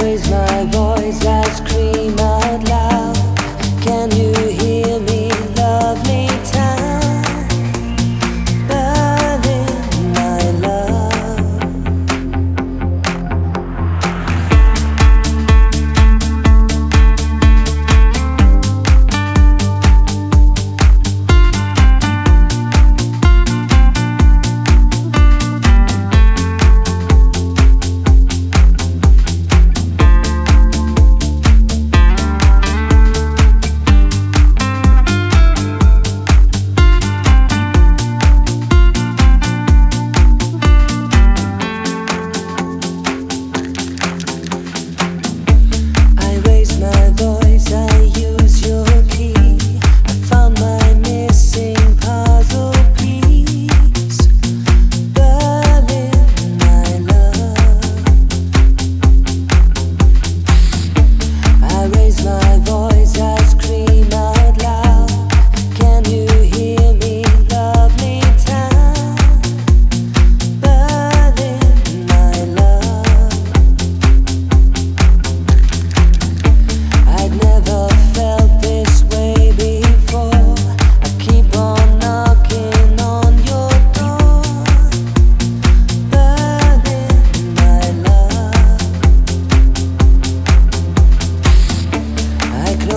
raise my voice, I'll scream out loud.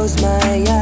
close my eyes